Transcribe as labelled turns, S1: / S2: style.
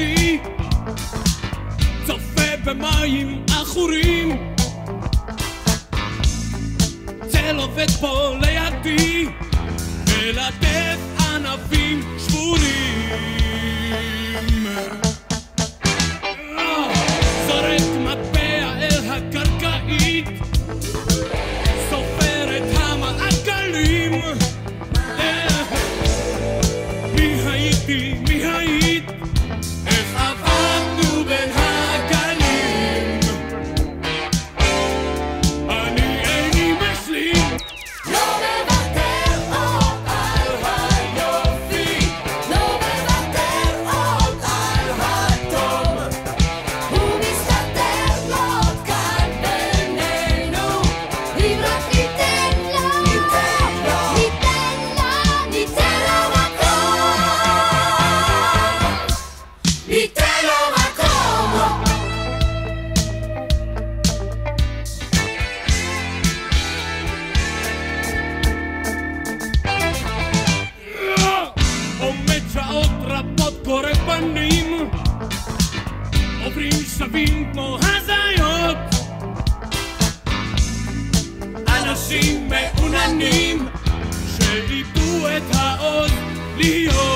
S1: לידי צופה במים עכורים. צל עובד פה לידי. מלטף ענבים שבורים זורק מטבע אל הקרקעית. סופר את הייתי, עוברים שווים כמו הזיות. אנשים מעוננים שאיבדו את העוז להיות